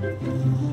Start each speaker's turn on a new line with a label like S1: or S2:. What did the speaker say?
S1: Mm-hmm.